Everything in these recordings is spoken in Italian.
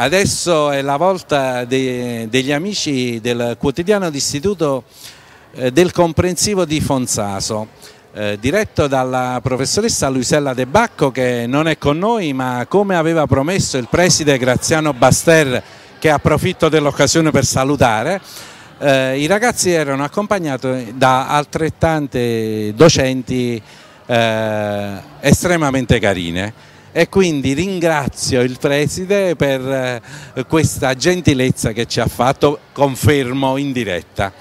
Adesso è la volta de, degli amici del quotidiano d'istituto eh, del comprensivo di Fonzaso, eh, diretto dalla professoressa Luisella De Bacco che non è con noi ma come aveva promesso il preside Graziano Baster che approfitto dell'occasione per salutare, eh, i ragazzi erano accompagnati da altrettante docenti eh, estremamente carine e quindi ringrazio il preside per eh, questa gentilezza che ci ha fatto, confermo in diretta.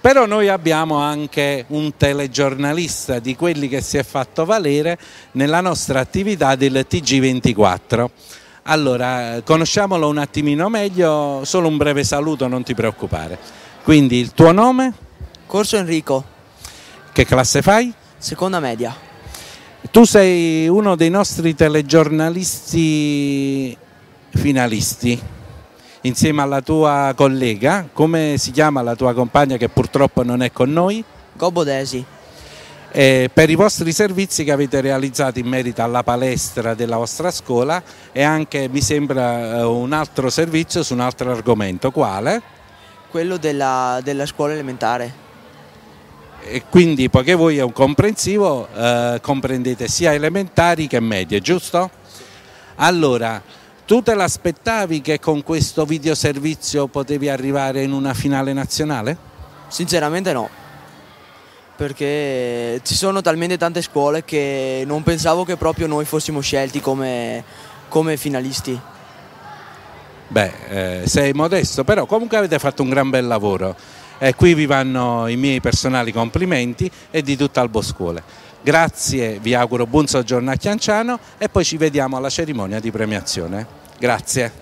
Però noi abbiamo anche un telegiornalista di quelli che si è fatto valere nella nostra attività del TG24. Allora, conosciamolo un attimino meglio, solo un breve saluto, non ti preoccupare. Quindi il tuo nome? Corso Enrico. Che classe fai? Seconda media. Tu sei uno dei nostri telegiornalisti finalisti insieme alla tua collega, come si chiama la tua compagna che purtroppo non è con noi? Gobbo Desi. Eh, per i vostri servizi che avete realizzato in merito alla palestra della vostra scuola e anche mi sembra eh, un altro servizio su un altro argomento, quale? Quello della, della scuola elementare e quindi poiché voi è un comprensivo eh, comprendete sia elementari che medie, giusto? Allora, tu te l'aspettavi che con questo videoservizio potevi arrivare in una finale nazionale? Sinceramente no, perché ci sono talmente tante scuole che non pensavo che proprio noi fossimo scelti come, come finalisti. Beh, eh, sei modesto, però comunque avete fatto un gran bel lavoro. E qui vi vanno i miei personali complimenti e di tutta Albo Scuole. Grazie, vi auguro buon soggiorno a Chianciano e poi ci vediamo alla cerimonia di premiazione. Grazie.